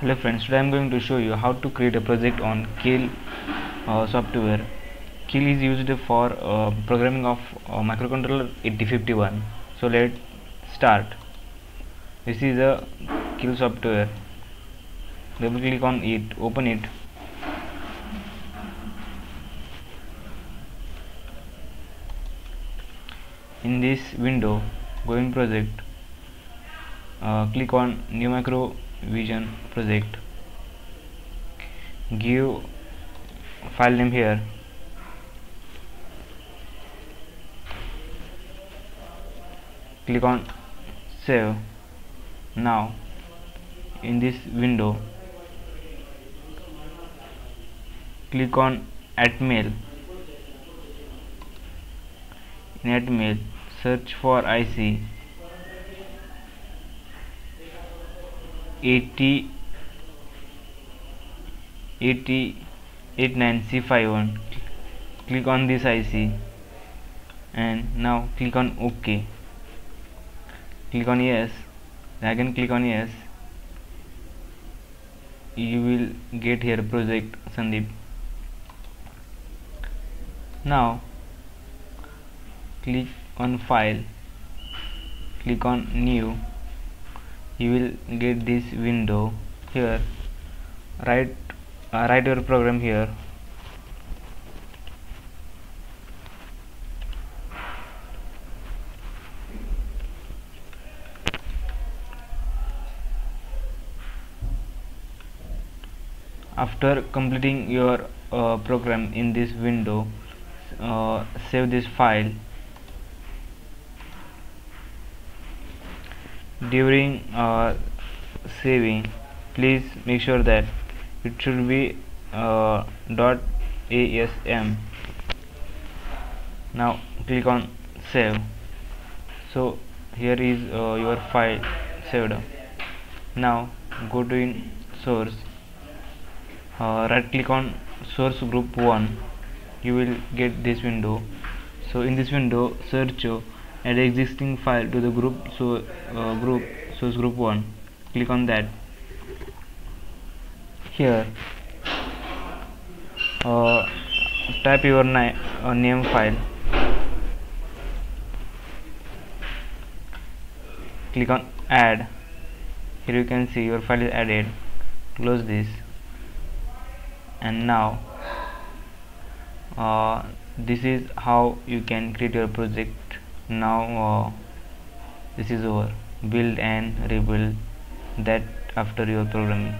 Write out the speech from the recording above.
hello friends today i'm going to show you how to create a project on Keil uh, software. Keil is used for uh, programming of uh, microcontroller 8051 so let's start. This is a Keil software. Double click on it open it. In this window go in project uh, click on new micro vision project. Give file name here. Click on save. Now in this window click on Atmel. In Atmel search for IC 80 89C51 click on this IC and now click on OK. Click on yes. Again click on yes. You will get here project Sandeep. Now click on file. Click on new you will get this window here. Write uh, write your program here. After completing your uh, program in this window uh, save this file during uh, saving please make sure that it should be uh, asm now click on save. So here is uh, your file saved. Now go to in source. Uh, right click on source group 1 you will get this window. So in this window search add existing file to the group so uh, group source group 1 click on that. Here. Uh, type your uh, name file. Click on add. Here you can see your file is added. Close this. And now uh, this is how you can create your project now uh, this is over. Build and rebuild that after your programming